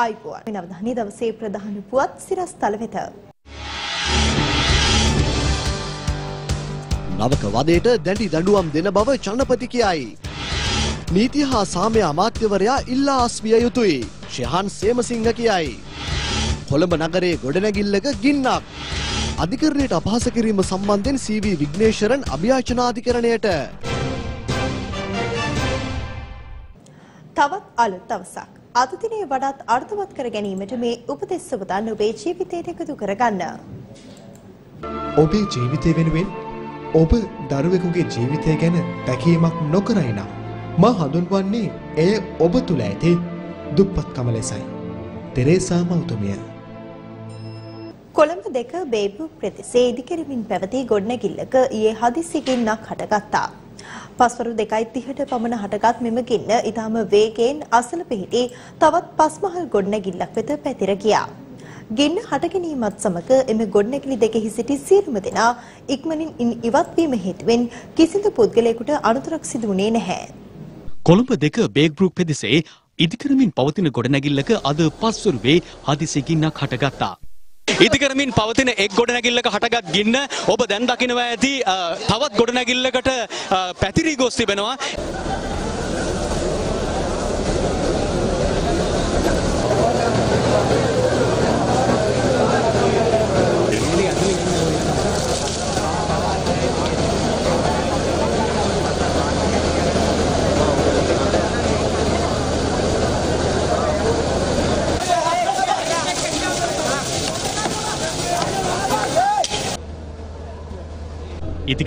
ආයිබෝන් මේ නවධානී දවසේ ප්‍රධාන පුවත් සිරස් තල වෙත නවක වදයට දැඩි දඩුවම් දෙන බව ජනපති කියයි. නීති හා සාමය අමාත්‍යවරයා ඉල්ලා අස්විය යුතුයි. ශයහන් සේමසිංහ කියයි. කොළඹ නගරේ ගොඩනැගිල්ලක ගින්නක්. අධිකරණයට අපහාස කිරීම සම්බන්ධයෙන් සීව විග්නේශරන් අභ්‍යාචනාධිකරණයට. තවත් අලුත් දවසක්. අද දිනේ වඩාත් අර්ථවත් කර ගැනීමට මේ උපදෙස් සුබදන් ඔබේ ජීවිතයට එකතු කරගන්න. ඔබේ ජීවිතය වෙනුවෙන් ඔබ දරුවෙකුගේ ජීවිතය ගැන තැකීමක් නොකරයි නම් මා හඳුන්වන්නේ එය ඔබ තුළ ඇති දුප්පත්කම ලෙසයි. තෙරේසා මෞතුමිය. කොළඹ දෙක බේබු ප්‍රතිසේ ඉදිකරමින් පැවති ගොඩනැගිල්ලක ඊයේ හදිසිගින්නක් හටගත්තා. පස්වරු දෙකයි තිහට පමණ හටගත් මෙම ගින්න ඉතාම වේගයෙන් අසල පිහිටි තවත් පස්මහල් ගොඩනැගිල්ලක් වෙත පැතිර ගියා. ගින්න හටගැනීමත් සමග එම ගොඩනැගිලි දෙකෙහි සිටි සියලුම දෙනා ඉක්මනින් ඉන් ඉවත් වීම හේතුවෙන් කිසිදු පුද්ගලයෙකුට අනතුරක් සිදු වුණේ නැහැ. කොළඹ දෙක බේග්බරුක් පෙදෙසේ ඉදිකරමින් පවතින ගොඩනැගිල්ලක අද පස්වරුවේ හදිසිගින්නක් හටගත්තා. ඉදිකරමින් පවතින එක් ගොඩනැගිල්ලක හටගත් ගින්න ඔබ දැන් දකිනවා ඇති අ, තවත් ගොඩනැගිල්ලකට අ, පැතිරී ගොස් තිබෙනවා.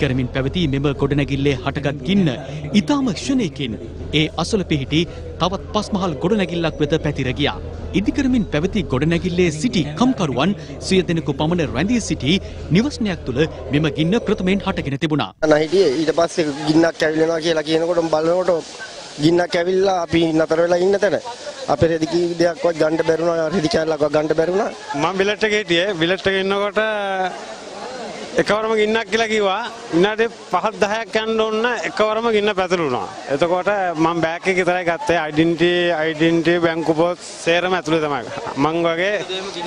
ඉදිකරමින් පැවති මෙම ගොඩනැගිල්ලේ හටගත් ගින්න ඉතාම ක්ෂණයකින් ඒ අසල පිහිටි තවත් පස්මහල් ගොඩනැගිල්ලක් වෙත පැතිර ගියා. ඉදිකරමින් පැවති ගොඩනැගිල්ලේ සිටි කම්කරුවන් සිය දෙනෙකු පමණ රැඳී සිටි නිවස්නයක් තුළ මෙම ගින්න ප්‍රථමයෙන් හටගෙන තිබුණා. නැහිටියේ ඊට පස්සේ ගින්නක් ඇවිලෙනවා කියලා කියනකොට බලනකොට ගින්නක් ඇවිල්ලා අපි නතර වෙලා ඉන්න තැන අපේ රෙදි දෙයක්වත් ගන්න බැරුණා රෙදි කෑල්ලක්වත් ගන්න බැරුණා මම බිලට් එකේ හිටියේ බිලට් එකේ ඉන්නකොට එකවරම ගින්නක් කියලා කිව්වා විනාඩි 5ක් 10ක් යන්න ඕන එකවරම ගින්න පැතුරුණා. එතකොට මම බෑග් එක විතරයි ගත්තේ ඩෙන්ටිටි ඩෙන්ටිටි බැංකු පොත් සේරම ඇතුලේ තමයි. මං වගේ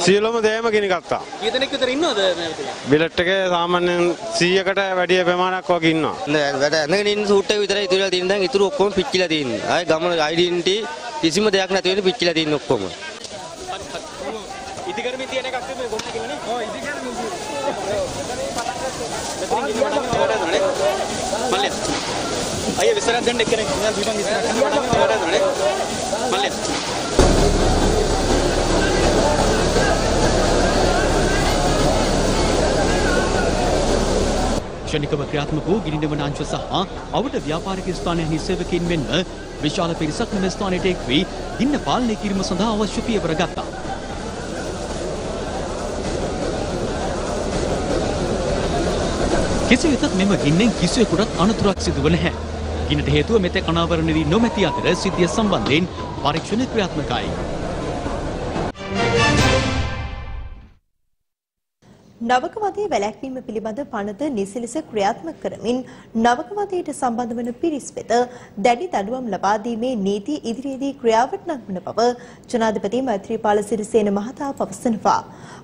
සියලුම දේම ගිනි ගත්තා. කී දෙනෙක් විතර ඉන්නවද මේ විතර? බිලට් එකේ සාමාන්‍යයෙන් 100කට වැඩි ප්‍රමාණයක් වගේ ඉන්නවා. නෑ වැඩ ඇඳගෙන ඉන්න සූට් එක විතරයි ඉතුරු වෙලා තියෙන දැන් ඉතුරු ඔක්කොම පිච්චිලා තියෙන්නේ. ආයේ ගමන ඩෙන්ටිටි කිසිම දෙයක් නැති වෙන්නේ පිච්චිලා තියෙන්නේ ඔක්කොම. ඉදිකරමින් තියෙන එකක් මේ ගොඩනැගිල්ලනේ. ඔව් ඉදිකරමින් මල්ලිය. අයිය විසරක් දෙන්න එක්කෙනෙක් මෙයා දීපන් විසරක් ගන්න මල්ලිය. ක්ෂණිකව ක්‍රියාත්මක වූ ගිනිනවන අංශ සහ අවට ව්‍යාපාරික ස්ථානයෙහි සේවකයින් මෙන්ම විශාල පිරිසක් මෙම ස්ථානයට එක් වී ගින්න පාලනය කිරීම සඳහා අවශ්‍ය පියවර ගත්තා. කෙසේ වෙතත් මෙම ගින්නෙන් කිසිවෙකුටත් අනතුරක් සිදුව නැහැ. ගිනට හේතුව මෙතෙක් අනාවරණය වී නොමැති අතර සිද්ධිය සම්බන්ධයෙන් පරීක්ෂණ ක්‍රියාත්මකයි. නවකවදේ වැළැක්වීම පිළිබඳ පනත නිසි ලෙස ක්‍රියාත්මක කරමින් නවකවදයට සම්බන්ධ වන පිරිස් වෙත දැඩි දඩුවම් ලබා දීමේ නීති ඉදිරියේදී ක්‍රියාවට නංවන බව ජනාධිපති මෛත්‍රීපාල සිරිසේන මහතා පවසනවා.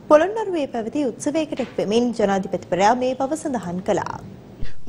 පොළොන්නරුවේ පැවති උත්සවයකට එක් වෙමින් ජනාධිපතිවරයා මේ බව සඳහන් කළා.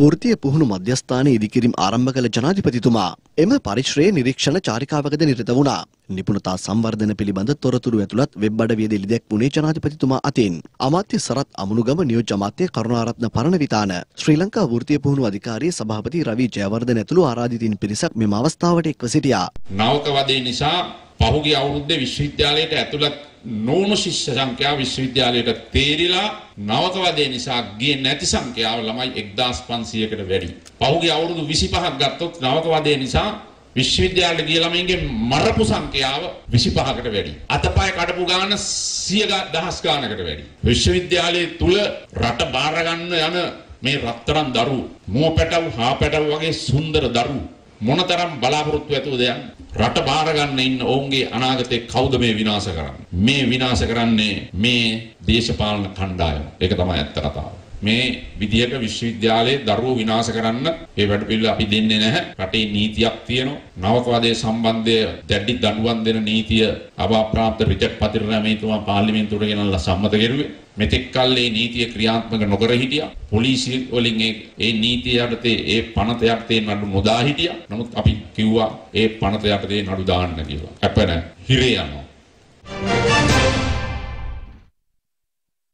වෘතිය පුහුණු මධ්‍යස්ථාන ඉදිකිරීම් ආරම්භ කළ ජනාධිපතිතුමා එම පරිශ්‍රයේ නිරීක්ෂණ චාරිකාවකද නිරත වුණා. නිපුණතා සංවර්ධන පිළිබඳ තොරතුරු ඇතුළත් වෙබ් අඩවියේදී ලිදැක්වුණේ ජනාධිපතිතුමා අතින්. අමාත්‍ය සරත් අමුණුගම නියෝජ්‍ය අමාත්‍ය කරුණාරත්න පරණවිතාන ශ්‍රී ලංකා වෘතිය පුහුණු අධිකාරිය සභාපති රවි ජයවර්ධන ඇතුළු ආරාධිතින් පිරිසක් මෙම අවස්ථාවට එක්ව සිටියා. නවක වදේ නිසා පහුගිය අවුරුද්දේ විශ්වවිද්‍යාලයට ඇතුළත් නොවුණු ශිෂ්‍ය සංඛ්‍යාව විශ්වවිද්‍යාලයට තේරිලා නවක වදේ නිසා ගියේ නැති සංඛ්‍යාව ළමයි 1500කට වැඩි. පහුගිය අවුරුදු 25ක් ගත්තොත් නවක වදේ නිසා විශ්වවිද්‍යාලයට ගිය ළමයින්ගේ මරපු සංඛ්‍යාව 25කට වැඩි. අතපය කඩපු ගාන 100 දහස් ගානකට වැඩි. විශ්වවිද්‍යාලයේ තුල රට බාර ගන්න යන මේ රත්තරන් දරු මුව පැටව් හා පැටව් වගේ සුන්දර දරු මොනතරම් බලාපොරොත්තු ඇතුවද යන්නේ රට බාර ගන්න ඉන්න ඔවුන්ගේ අනාගතේ කවුද මේ විනාශ කරන්නේ මේ විනාශ කරන්නේ මේ දේශපාලන කණ්ඩායම ඒක තමයි ඇත්ත කතාව මේ විදිහට විශ්වවිද්‍යාලයේ දරුවෝ විනාශ කරන්න ඒ වැඩ පිළිවෙල අපි දෙන්නේ නැහැ. රටේ නීතියක් තියෙනවා. නවකවාදයේ සම්බන්ධය දැඩි දඬුවම් දෙන නීතිය අවාප්‍රාප්ත රිචඩ් පතිරණමේතුමා පාර්ලිමේන්තුවට ගෙනල්ලා සම්මත කෙරුවේ. මෙතෙක් කල් මේ නීතිය ක්‍රියාත්මක නොකර හිටියා. පොලිසිය වලින් ඒ ඒ නීතිය යටතේ ඒ පනත යටතේ නඩු නොදා හිටියා. නමුත් අපි කිව්වා ඒ පනත යටතේ නඩු දාන්න කියලා. අපන හිරේ යනවා.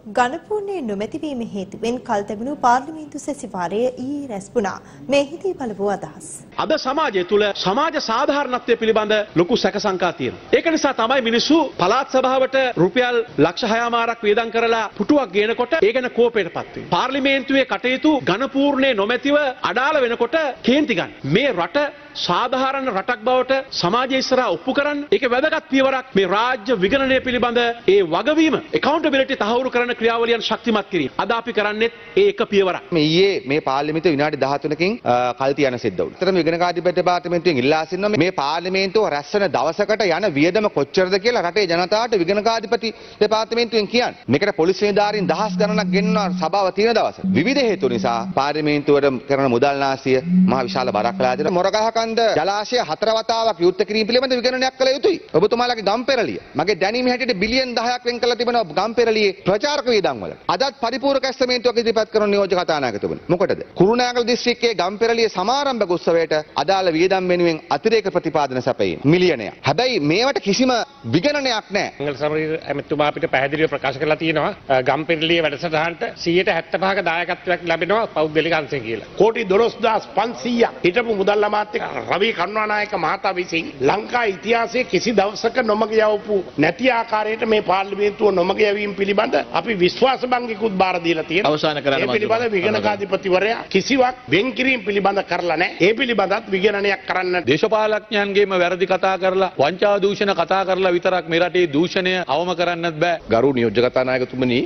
ගණපූර්ණයේ නොමැතිවීම හේතුවෙන් කල් තැබුණු පාර්ලිමේන්තු සැසිවාරය ඊයේ රැස්වුණා. මේ හිදී බලපු අදහස්. අද සමාජය තුළ සමාජ සාධාරණත්වය පිළිබඳ ලොකු සැකසංකා තියෙනවා. ඒක නිසා තමයි මිනිස්සු පළාත් සභාවට රුපියල් ලක්ෂ හයමාරක් වේදම් කරලා පුටුවක් ගේනකොට ඒ ගැන කෝපයට පත් වෙනවා. පාර්ලිමේන්තුවේ කටයුතු ඝනපූර්ණේ නොමැතිව අඩාල වෙනකොට කේන්ති ගන්න. මේ රට සාධාරණ රටක් බවට සමාජය ඉස්සරහා ඔප්පු කරන්න ඒක වැදගත් පියවරක් මේ රාජ්‍ය විගණනය පිළිබඳ ඒ වගවීම accountability තහවුරු කරන ක්‍රියාවලියන් ශක්තිමත් කිරීම. අද අපි කරන්නේත් ඒ එක පියවරක්. මේ ඊයේ මේ පාර්ලිමේන්තුව විනාඩි 13කින් කල් තියන සිද්ධ වුණා. අතරම විගණකාධිපති දෙපාර්තමේන්තුවෙන් ඉල්ලා සිටිනවා මේ පාර්ලිමේන්තුව රැස්වෙන දවසකට යන වියදම කොච්චරද කියලා රටේ ජනතාවට විගණකාධිපති දෙපාර්තමේන්තුවෙන් කියන්නේ. මේකට පොලිස් නිලධාරීන් දහස් ගණනක් ගෙන්වනවා සභාව තියෙන දවස. විවිධ හේතු නිසා පාර්ලිමේන්තුවට කරන මුදල් නාස්තිය මහ විශාල බරක් වෙලා තියෙනවා. මොරගහකන්ද ජලාශය හතර වතාවක් විවෘත කිරීම පිළිබඳ විගණනයක් කළ යුතුයි. ඔබතුමාලාගේ ගම්පෙරළිය. මගේ දැනීම හැටියට බිලියන් 10ක් වෙන් කරලා තිබෙනවා ගම්පෙරළියේ ප්‍රචාරක වියදම් වල. අදත් පරිපූර්ණක ඇස්තමේන්තුවක් ඉදිරිපත් කරන නියෝජක කතානායකතුමනි. මොකටද? කුරුණෑගල දිස්ත්‍රික්කයේ ගම්පෙරළියේ සමාරම්භක උත්සවයට අදාළ වියදම් වෙනුවෙන් අතිරේක ප්‍රතිපාදන සැපයීම මිලියනයක්. හැබැයි මේවට කිසිම විගණනයක් නැහැ. මංගල සමරීර ඇමතුමා අපිට පැහැදිලිව ප්‍රකාශ කරලා තියෙනවා ගම්පෙරළියේ වැඩසටහනට 175ක දායකත්වයක් ලැබෙනවා පෞද්ගලික අංශයෙන් කියලා. කෝටි 12500ක් හිටපු මුදල් අමාත්‍ය රවි කරුණානායක මහතා විසින් ලංකා ඉතිහාසයේ කිසි දවසක නොමග යවපු නැති ආකාරයට මේ පාර්ලිමේන්තුව නොමග යැවීම පිළිබඳ අපි විශ්වාස භංගිකුත් බාර දීලා තියෙනවා. අවසන් කරන්න පිළිබඳ විගණකාධිපතිවරයා කිසිවක් වෙන් කිරීම පිළිබඳ කරලා නැහැ. ඒ පිළිබඳත් විගණනයක් කරන්න දේශපාලඥයන්ගේම වැරදි කතා කරලා වංචා දූෂණ කතා කරලා විතරක් මේ රටේ දූෂණය අවම කරන්නත් බෑ. ගරු නියෝජ්‍ය කතානායකතුමනි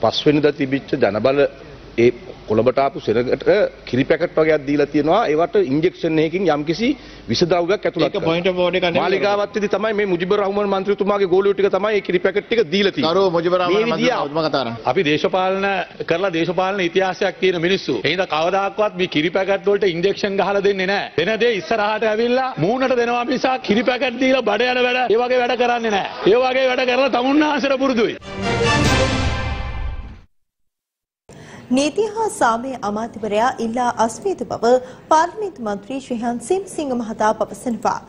පස්වෙනිදා තිබිච්ච ජනබල ඒ කොළඹට ආපු සෙනගට කිරි පැකට් වගේක් දීලා තියෙනවා ඒවට ඉන්ජෙක්ෂන් එකකින් යම්කිසි විසද්‍රව්‍යයක් ඇතුළත් ඒක point of order එකක් නෙමෙයි. මාලිගාවත්දී තමයි මේ මුජිබුර් රහ්මාන් මන්ත්‍රීතුමාගේ ගෝලියෝ ටික තමයි මේ කිරි පැකට් ටික දීලා තියෙන්නේ ගරු මුජිබුර් රහ්මාන් මේ විදිය මන්ත්‍රීතුමා කතා කරන්නේ. අපි දේශපාලන කරලා දේශපාලන ඉතිහාසයක් තියෙන මිනිස්සු. එහෙනම් කවදාකවත් මේ කිරි පැකට් වලට ඉන්ජෙක්ෂන් ගහලා දෙන්නේ නැහැ. දෙන දේ ඉස්සරහට ඇවිල්ලා මූණට දෙනවා මිසක් කිරි පැකට් දීලා බඩ යන වැඩ ඒ වගේ වැඩ කරන්නේ නැහැ. ඒ වගේ වැඩ කරලා තමුන්නාසර පුරුදුයි. නීති හා සාමය අමාත්‍යවරයා ඉල්ලා අස්වේත බව පාර්ලිමේන්තු මන්ත්‍රී ශ්‍රීහන් සිම්සිංහ මහතා පවසනවා.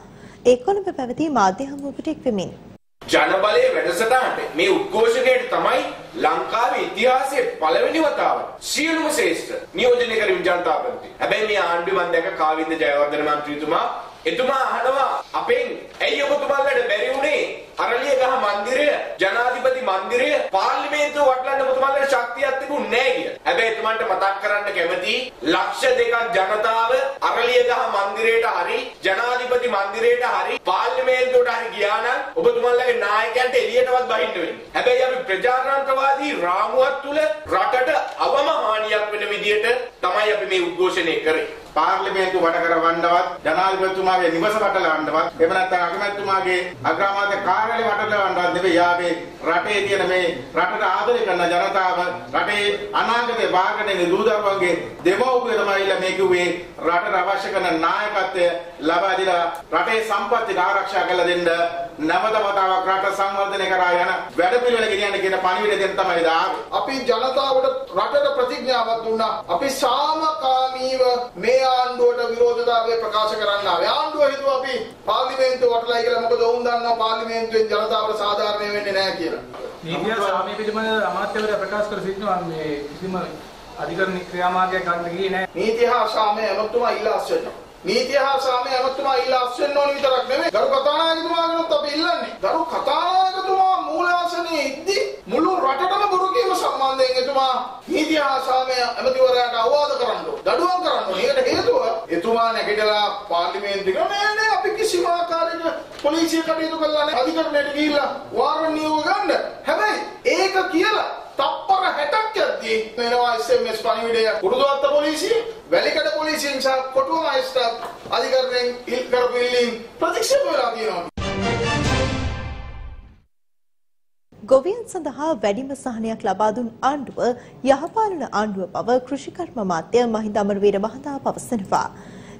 ඒ කොළඹ පැවති මාධ්‍ය හමුවකට එක්වෙමින්. ජනබලයේ වැඩසටහනට මේ උද්ඝෝෂණයට තමයි ලංකාවේ ඉතිහාසයේ පළවෙනි වතාවට සියලුම ශ්‍රේෂ්ඨ නියෝජනය කරමින් ජනතාවපති. හැබැයි මේ ආණ්ඩුව මම දැක කාවින්ද ජයවර්ධන මන්ත්‍රීතුමා එතුමා අහනවා අපෙන් ඇයි ඔබතුමාලට බැරි වුණේ අරලියගහ මන්දිරය ජනාධිපති මන්දිරය පාර්ලිමේන්තුව වටලන්න ඔබතුමාලට ශක්තියක් තිබුණේ නැහැ කියලා. හැබැයි එතුමන්ට මතක් කරන්න කැමති ලක්ෂ දෙකක් ජනතාව අරලියගහ මන්දිරයට හරි ජනාධිපති මන්දිරයට හරි පාර්ලිමේන්තුවට හරි ගියා නම් ඔබතුමාලගේ නායකයන්ට එළියටවත් බහින්න වෙන්නේ. හැබැයි අපි ප්‍රජාතන්ත්‍රවාදී රාමුවක් තුල රටට අවම හානියක් වෙන විදියට තමයි අපි මේ උද්ඝෝෂණය කරේ. පාර්ලිමේන්තුව වට කරවන්නවත් ජනාධිපතිතුමාගේ නිවස වටලවන්නවත් එහෙම නැත්නම් අගමැතිතුමාගේ අග්‍රාමාත්‍ය කාර්යාලය වටලවන්නවත් නෙවෙයි යාවේ රටේ තියෙන මේ රටට ආදරය කරන ජනතාව රටේ අනාගතේ වාග්නේ දූදරුවන්ගේ දෙමව්පිය තමයි ඉල්ල මේ කිව්වේ රටට අවශ්‍ය කරන නායකත්වය ලබා දීලා රටේ සම්පත්තිය ආරක්ෂා කළ දෙන්න නැවත වතාවක් රට සංවර්ධනය කරා යන වැඩපිළිවෙල ගෙනියන්න කියන පණිවිඩය දෙන්න තමයි දාවේ අපි ජනතාවට රටට ප්‍රතිඥාවක් දුන්නා. අපි සාමකාමීව මේ ආණ්ඩුවට විරෝධතාවය ප්‍රකාශ කරන්න ආවේ. ආණ්ඩුව හිතුවා අපි පාර්ලිමේන්තුව වටලයි කියලා මොකද ඔවුන් දන්නවා පාර්ලිමේන්තුවෙන් ජනතාවට සාධාරණය වෙන්නේ නැහැ කියලා. නීතිය සාමය පිළිබඳ අමාත්‍යවරයා ප්‍රකාශ කර සිටිනවා. මේ කිසිම අධිකරණ ක්‍රියාමාර්ගයක් ගන්න ගියේ නැහැ. නීතිය හා සාමය ඇමතුමා ඉල්ලා අස්වෙනවා නීතිය හා සාමය ඇමතුමා ඉල්ලා අස්වෙන්න ඕන විතරක් නෙමෙයි. ගරු කතානායකතුමාගෙනුත් අපි ඉල්ලන්නේ. ගරු කතානායකතුමා මූලාසනයේ ඉද්දි මුළු රටටම බොරු කීම සම්බන්ධයෙන් එතුමා නීතිය හා සාමය ඇමතිවරයාට අවවාද කරන්න ඕන දඩුවම් කරන්න ඕන. ඒකට හේතුව එතුමා නැගිටලා පාර්ලිමේන්තුවේ නෑ නෑ අපි කිසිම ආකාරයක පොලිසිය කටයුතු කළා නෑ අධිකරණයට ගිහිල්ලා වාරන් නියෝග ගන්න හැබැයි ඒක කියලා තප්පර 60ක් යද්දී වෙනවා SMS පණිවිඩය කුරුදුවත්ත පොලිසිය වැලිකඩ පොලිසියෙන් සහ කොටුව මහේස්ත්‍රාත් අධිකරණයෙන් ඉල් කරපු ඉල්ලීම් ප්‍රතික්ෂේප වෙලා තියෙනවා ගොවියන් සඳහා වැඩිම සහනයක් ලබා දුන් ආණ්ඩුව යහපාලන ආණ්ඩුව බව කෘෂිකර්ම මාත්‍ය මහින්ද අමරවීර මහතා පවසනවා.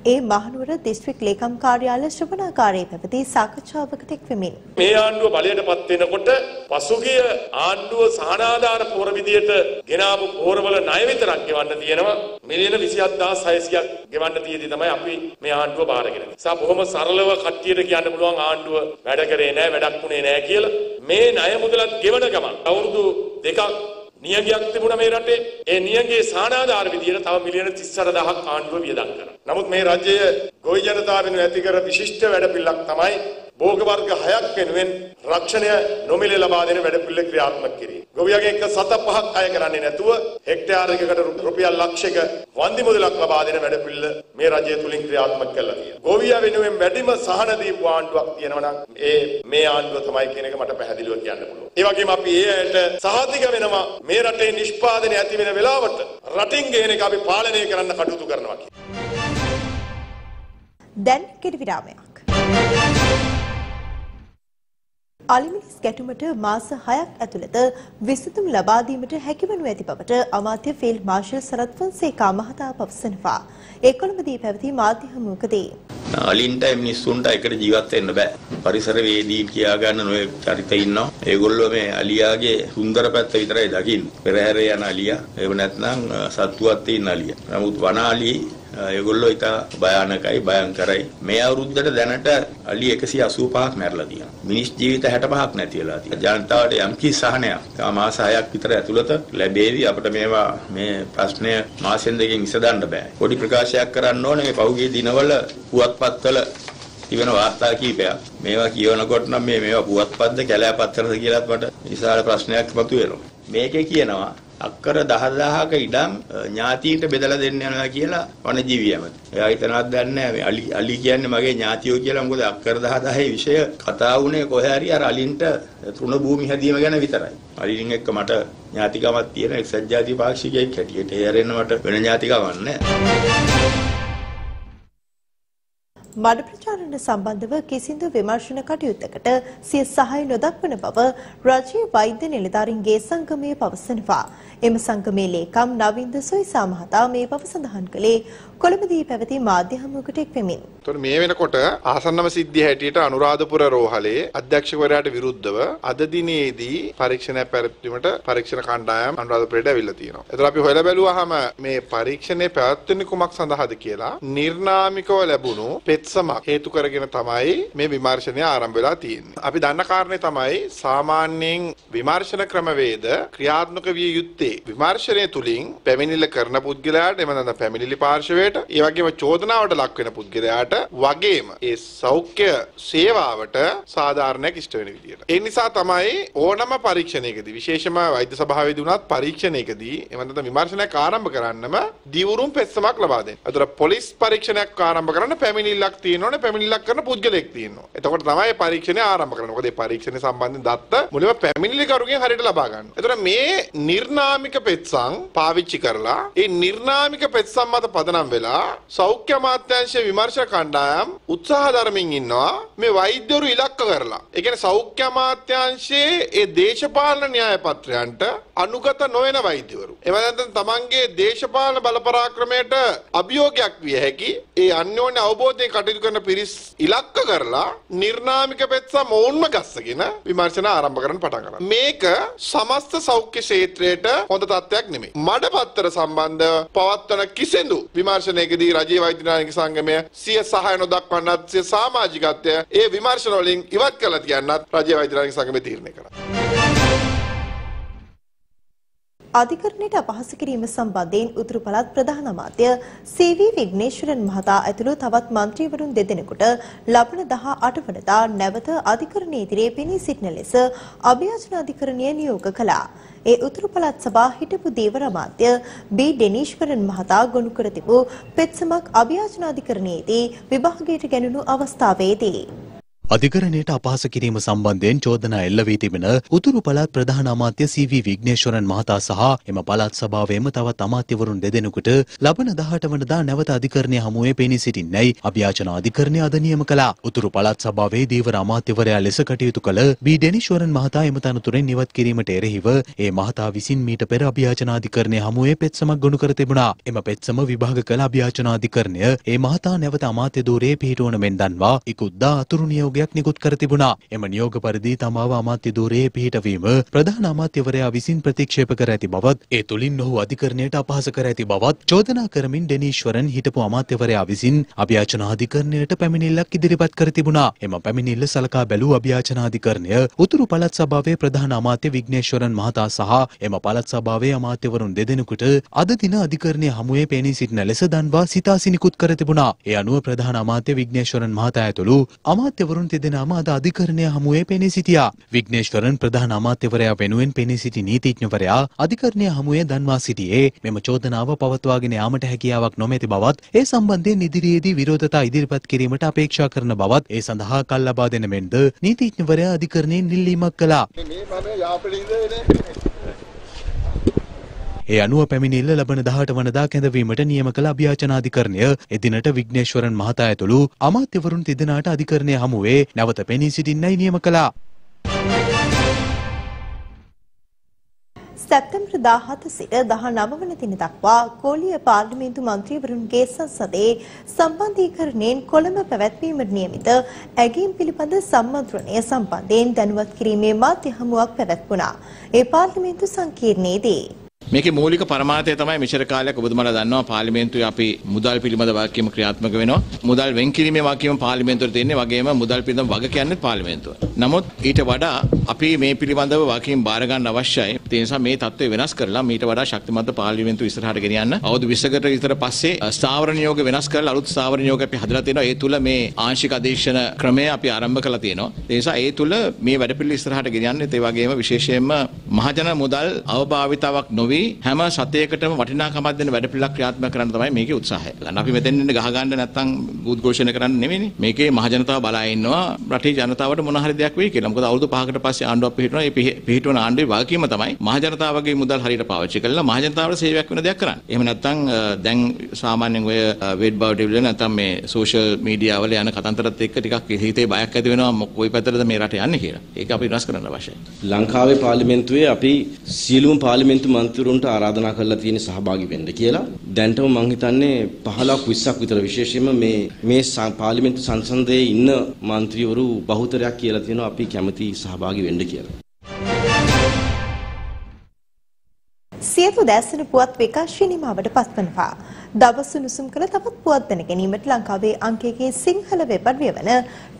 ඒ මහනුවර දිස්ත්‍රික් ලේකම් කාර්යාල ශ්‍රවණාකාරයේ පැවති සාකච්ඡාවකට එක්වෙමින් මේ ආණ්ඩුව බලයට පත් වෙනකොට පසුගිය ආණ්ඩුව සහනාධාර පෝර විදියට ගෙනාවු පෝරවල ණය විතරක් ගෙවන්න තියෙනවා මිලියන 27600ක් ගෙවන්න තියෙදි තමයි අපි මේ ආණ්ඩුව බාරගෙන. නිසා බොහොම සරලව කට්ටියට කියන්න පුළුවන් ආණ්ඩුව වැඩ කරේ නැහැ වැඩක් වුණේ නැහැ කියලා. මේ ණය මුදලත් ගෙවන ගමන් අවුරුදු දෙකක් නියගයක් තිබුණ මේ රටේ ඒ නියගේ සානාධාර විදියට තව මිලියන 34000ක් ආණ්ඩුව වියදම් කරා. නමුත් මේ රජය ගොවි ජනතාව වෙනුවෙන් ඇති කර විශිෂ්ට වැඩපිළිවෙලක් තමයි භෝග වර්ග 6ක් වෙනුවෙන් රක්ෂණය නොමිලේ ලබා දෙන වැඩපිළිවෙල ක්‍රියාත්මක කිරීම. ගොවියගෙන් එක සත පහක් අය කරන්නේ නැතුව හෙක්ටයාරයකට රුපියල් ලක්ෂයක වන්දි මුදලක් ලබා දෙන වැඩපිළිවෙල මේ රජය තුලින් ක්‍රියාත්මක කළා තියෙනවා. ගොවියා වෙනුවෙන් වැඩිම සහන දීපු ආණ්ඩුවක් තියෙනවා නම් ඒ මේ ආණ්ඩුව තමයි කියන එක මට පැහැදිලිව කියන්න පුළුවන්. ඒ වගේම අපි ඒ ඇයට සහතික වෙනවා මේ රටේ නිෂ්පාදනය ඇති වෙන වෙලාවට රටින් ගේන එක අපි පාලනය කරන්න කටයුතු කරනවා කියලා. දැන් කෙටි විරාමයක්. අලිමිනිස් ගැටුමට මාස 6ක් ඇතුළත විසඳුම් ලබා දීමට හැකිවනු ඇති බවට අමාත්‍ය ෆීල්ඩ් මාර්ෂල් සරත් ෆොන්සේකා මහතා පවසනවා. ඒ කොළඹදී පැවති මාධ්‍ය හමුවකදී අලින්ට මිනිස්සුන්ට එකට ජීවත් වෙන්න බෑ. පරිසර වේදී කියා ගන්න නොයේ චරිත ඉන්නවා. ඒගොල්ලෝ මේ අලියාගේ සුන්දර පැත්ත විතරයි දකින්නේ. පෙරහැර යන අලියා, එහෙම නැත්නම් සත්තුවත් ඉන්න අලියා. නමුත් වනාලි ඒගොල්ලෝ ඉතා භයානකයි භයංකරයි. මේ අවුරුද්දට දැනට අලි 185ක් මැරලා තියෙනවා. මිනිස් ජීවිත 65ක් නැති වෙලා තියෙනවා. ජනතාවට යම්කි සහනයක් තව මාස 6ක් විතර ඇතුළත ලැබේවි. අපිට මේවා මේ ප්‍රශ්නය මාසෙන් දෙකකින් විසඳන්න බෑ. පොඩි ප්‍රකාශයක් කරන්න ඕනේ මේ පහුගිය දිනවල පුවත්පත්වල තිබෙන වාර්තා කීපයක්. මේවා කියවනකොට නම් මේ මේවා පුවත්පත්ද කැලෑපත්තරද කියලාත් මට විශාල ප්‍රශ්නයක් මතුවෙනවා. මේකේ කියනවා අක්කර 10000ක ඉඩම් ඥාතීන්ට බෙදලා දෙන්න යනවා කියලා වනජීවි ඇමති. එයා හිතනවත් දන්නේ නැහැ අලි අලි කියන්නේ මගේ ඥාතියෝ කියලා. මොකද අක්කර 10000 විෂය කතා වුණේ කොහේ හරි අර අලින්ට තෘණ භූමි හැදීම ගැන විතරයි. අලින් එක්ක මට ඥාතිකමක් තියෙන එක්සත් ජාතික පාක්ෂිකයෙක් හැටියට හේරෙන්න මට වෙන ඥාතිකමක් නැහැ. මඩ ප්‍රචාරණ සම්බන්ධව කිසිදු විමර්ශන කටයුත්තකට සිය සහාය නොදක්වන බව රජයේ වෛද්‍ය නිලධාරීන්ගේ සංගමය පවසනවා. එම සංගමේ ලේකම් නවින්ද සොයිසා මහතා මේ බව සඳහන් කළේ කොළඹදී පැවති මාධ්‍ය හමුවකට එක්වෙමින්. එතකොට මේ වෙනකොට ආසන්නම සිද්ධිය හැටියට අනුරාධපුර රෝහලේ අධ්‍යක්ෂකවරයාට විරුද්ධව අද දිනේදී පරීක්ෂණයක් පැවැත්වීමට පරීක්ෂණ කණ්ඩායම් අනුරාධපුරයට ඇවිල්ලා තියෙනවා. එතකොට අපි හොයලා බැලුවාම මේ පරීක්ෂණය පැවැත්වෙන්නේ කුමක් සඳහාද කියලා නිර්නාමිකව ලැබුණු පෙත්සමක් හේතු කරගෙන තමයි මේ විමර්ශනය ආරම්භ වෙලා තියෙන්නේ. අපි දන්න කාරණේ තමයි සාමාන්‍යයෙන් විමර්ශන ක්‍රමවේද ක්‍රියාත්මක විය යුත්තේ විමර්ශනය තුලින් පැමිණිල්ල කරන පුද්ගලයාට එම නැත්නම් පැමිණිලි පාර්ශවයට ඒ වගේම චෝදනාවට ලක් වෙන පුද්ගලයාට වගේම ඒ සෞඛ්‍ය සේවාවට සාධාරණයක් ඉෂ්ට වෙන විදියට. ඒ නිසා තමයි ඕනම පරීක්ෂණයකදී විශේෂම වෛද්‍ය සභාවේදී වුණත් පරීක්ෂණයකදී එම නැත්නම් විමර්ශනයක් ආරම්භ කරන්නම දිවුරුම් පෙත්සමක් ලබා දෙන්න. අතට පොලිස් පරීක්ෂණයක් ආරම්භ කරන්න පැමිණිල්ලක් තියෙනවනේ පැමිණිල්ලක් කරන පුද්ගලයෙක් තියෙනවා. එතකොට තමයි පරීක්ෂණය ආරම්භ කරන්නේ. මොකද මේ පරීක්ෂණය සම්බන්ධයෙන් දත්ත මුලින්ම පැමිණිලිකරුගෙන් හරියට ලබා ගන්න. එතකොට මේ නිර්නාමික පෙත්සම් පාවිච්චි කරලා ඒ නිර්නාමික පෙත්සම් මත පදනම් වෙලා සෞඛ්‍ය අමාත්‍යාංශයේ විමර්ශක කණ්ඩායම් උත්සාහ දරමින් ඉන්නවා මේ වෛද්‍යවරු ඉලක්ක කරලා. ඒ කියන්නේ සෞඛ්‍ය අමාත්‍යාංශයේ ඒ දේශපාලන න්‍යාය පත්‍රයන්ට අනුගත නොවන වෛද්‍යවරු. එව නැත්නම් තමන්ගේ දේශපාලන බලපරාක්‍රමයට අභියෝගයක් විය හැකි ඒ අන්‍යෝන්‍ය අවබෝධයෙන් කටයුතු කරන පිරිස් ඉලක්ක කරලා නිර්නාමික පෙත්සම් ඔවුන්ම ගස්සගෙන විමර්ශන ආරම්භ කරන්න පටන් ගන්නවා. මේක සමස්ත සෞඛ්‍ය ක්ෂේත්‍රයට හොඳ තත්ත්වයක් නෙමෙයි. මඩපත්තර සම්බන්ධ පවත්වන කිසිදු විමර්ශනයකදී රජයේ වෛද්‍ය නායක සංගමය සිය සහාය නොදක්වන්නත් සිය සමාජිකත්වය ඒ විමර්ශන වලින් ඉවත් කළා කියන්නත් රජයේ වෛද්‍ය නායක සංගමය තීරණය කළා. අධිකරණයට අපහාස කිරීම සම්බන්ධයෙන් උතුරු පළාත් ප්‍රධාන අමාත්‍ය සී.වී. විග්නේශ්වරන් මහතා ඇතුළු තවත් මන්ත්‍රීවරුන් දෙදෙනෙකුට ලබන 18 වනදා නැවත අධිකරණයේ ඉදිරියේ පෙනී සිටින ලෙස අභියාචන අධිකරණය නියෝග කළා. ඒ උතුරු පළාත් සභා හිටපු දීවර අමාත්‍ය බී ඩෙනීශ්වරන් මහතා ගොනු කර තිබූ පෙත්සමක් අභියාචන අධිකරණයේදී විභාගයට ගැනුණු අවස්ථාවේදී අධිකරණයට අපහාස කිරීම සම්බන්ධයෙන් චෝදනා එල්ල වී තිබෙන උතුරු පළාත් ප්‍රධාන අමාත්‍ය සී.වී. විග්නේශ්වරන් මහතා සහ එම පළාත් සභාවේම තවත් අමාත්‍යවරුන් දෙදෙනෙකුට ලබන 18 වනදා නැවත අධිකරණය හමුවේ පෙනී සිටින්නයි අභ්‍යාචන අධිකරණය අද නියම කළා. උතුරු පළාත් සභාවේ දීවර අමාත්‍යවරයා ලෙස කටයුතු කළ බී ඩෙනිශ්වරන් මහතා එම තනතුරෙන් ඉවත් කිරීමට එරෙහිව ඒ මහතා විසින් මීට පෙර අභ්‍යාචන අධිකරණය හමුවේ පෙත්සමක් ගොනු කර තිබුණා. එම පෙත්සම විභාග කළ අභ්‍යාචන අධිකරණය ඒ මහතා නැවත අමාත්‍ය ධූරයේ පිහිටුවන මෙන් දන්වා ඉකුද්දා අතුරු නියෝගයක් නිකුත් කර තිබුණා. එම නියෝග පරිදි තමාව අමාත්‍ය ධූරයේ පිහිටවීම ප්‍රධාන අමාත්‍යවරයා විසින් ප්‍රතික්ෂේප කර ඇති බවත් ඒ තුලින් ඔහු අධිකරණයට අපහාස කර ඇති බවත් චෝදනා කරමින් ඩෙනීශ්වරන් හිටපු අමාත්‍යවරයා විසින් අභ්‍යාචන අධිකරණයට පැමිණිල්ලක් ඉදිරිපත් කර තිබුණා. එම පැමිණිල්ල සලකා බැලූ අභ්‍යාචන අධිකරණය උතුරු පළාත් සභාවේ ප්‍රධාන අමාත්‍ය විග්නේශ්වරන් මහතා සහ එම පළාත් සභාවේ අමාත්‍යවරුන් දෙදෙනෙකුට අද දින අධිකරණය හමුවේ පෙනී සිටින ලෙස දන්වා සිතාසි නිකුත් කර තිබුණා. ඒ අනුව ප්‍රධාන අමාත්‍ය විග්නේශ්වරන් මහතා ඇතුළු අමාත්‍යවරුන් තිදෙනාම අද අධිකරණය හමුවේ පෙනී සිටියා. විග්නේශ්වරන් ප්‍රධාන අමාත්‍යවරයා වෙනුවෙන් පෙනී සිටි නීතිඥවරයා අධිකරණය හමුවේ දන්වා සිටියේ මෙම චෝදනාව පවත්වාගෙන යාමට හැකියාවක් නොමැති බවත් ඒ සම්බන්ධයෙන් ඉදිරියේදී විරෝධතා ඉදිරිපත් කිරීමට අපේක්ෂා කරන බවත් ඒ සඳහා කල් ලබා දෙන මෙන්ද නීතිඥවරයා අධිකරණයෙන් ඉල්ලීමක් කළා. ඒ අනුව පැමිණිල්ල ලබන 18 වනදා කැඳවීමට නියම කළ අභ්‍යාචනාධිකරණය එදිනට විග්නේශ්වරන් මහතා ඇතුළු අමාත්‍යවරුන් තිදෙනාට අධිකරණය හමුවේ නැවත පෙනී සිටින්නයි නියම කළා. සැප්තැම්බර් 17 සිට 19 වන දින දක්වා කෝලිය පාර්ලිමේන්තු මන්ත්‍රීවරුන්ගේ සංසදයේ සම්බන්ධීකරණයෙන් කොළඹ පැවැත්වීමට නියමිත ඇගීම් පිළිබඳ සම්මන්ත්‍රණය සම්බන්ධයෙන් දැනුවත් කිරීමේ මාධ්‍ය හමුවක් පැවැත්වුණා. ඒ පාර්ලිමේන්තු සංකීර්ණයේදී මේකේ මූලික පරමාර්ථය තමයි මෙච්චර කාලයක් ඔබතුමාලා දන්නවා පාර්ලිමේන්තුවේ අපි මුදල් පිළිබඳ වාක්‍යම ක්‍රියාත්මක වෙනවා. මුදල් වෙන් කිරීමේ වාක්‍යම පාර්ලිමේන්තුවේ තියෙන්නේ වගේම මුදල් පිළිබඳ වග කියන්නේ පාර්ලිමේන්තුව. නමුත් ඊට වඩා අපි මේ පිළිබඳව වාක්‍යම් බාර ගන්න අවශ්‍යයි. ඒ නිසා මේ තත්ත්වය වෙනස් කරලා මීට වඩා ශක්තිමත් පාර්ලිමේන්තුව ඉස්සරහට ගෙනියන්න අවුරුදු 20කට විතර පස්සේ ස්ථාවර නියෝග වෙනස් කරලා අලුත් ස්ථාවර නියෝග අපි හදලා තියෙනවා. ඒ තුල මේ ආංශික අධීක්ෂණ ක්‍රමය අපි ආරම්භ කරලා තියෙනවා. ඒ නිසා ඒ තුල මේ වැඩපිළිවෙල ඉස්සරහට ගෙනියන්න ඒ වගේම විශේෂයෙන්ම මහජන මුදල් අවභාවිතාවක් නොවි හැම සතයකටම වටිනාකමක් දෙන වැඩපිළිවෙලක් ක්‍රියාත්මක කරන්න තමයි මේකේ උත්සාහය. අපි මෙතෙන් ඉන්න ගහ ගන්න නැත්නම් උද්ඝෝෂණ කරන්න නෙමෙයිනේ. මේකේ මහජනතාව බලා ඉන්නවා රටේ ජනතාවට මොන හරි දෙයක් දෙයක් වෙයි කියලා. මොකද අවුරුදු 5කට පස්සේ ආණ්ඩුවක් පිහිටනවා. ඒ පිහිටවන ආණ්ඩුවේ වගකීම තමයි මහජනතාවගේ මුදල් හරියට පාවිච්චි කරලා මහජනතාවට සේවයක් වෙන දෙයක් කරන්න. එහෙම නැත්නම් දැන් සාමාන්‍යයෙන් ඔය වෙබ් බවට විල නැත්නම් මේ සෝෂල් මීඩියා වල යන කතන්දරත් එක්ක ටිකක් හිතේ බයක් ඇති වෙනවා කොයි පැත්තටද මේ රට යන්නේ කියලා. ඒක අපි විනාශ කරන්න අවශ්‍යයි. ලංකාවේ පාර්ලිමේන්තුවේ අපි සියලුම පාර්ලිමේන්තු මන්ත්‍රීවරුන්ට ආරාධනා කරලා තියෙන සහභාගී වෙන්න කියලා. දැන්ටම මම හිතන්නේ 15ක් 20ක් විතර විශේෂයෙන්ම මේ මේ පාර්ලිමේන්තු සංසන්දයේ ඉන්න මන්ත්‍රීවරු බහුතරයක් කියලා තියෙන තියෙනවා අපි කැමති සහභාගී වෙන්න කියලා. සියලු දැසන පුවත් විකාශය නිමාවට පත්වනවා. දවස් උණුසුම් කළ තවත් පුවත් දැන ගැනීමට ලංකාවේ අංකයේ සිංහල වෙබ් අඩවිය වන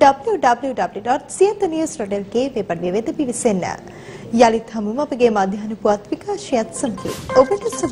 www.siyathnews.lk වෙබ් අඩවිය වෙත පිවිසෙන්න. යළිත් හමුම අපගේ මධ්‍යහන පුවත් විකාශයත් සමග ඔබට සුබ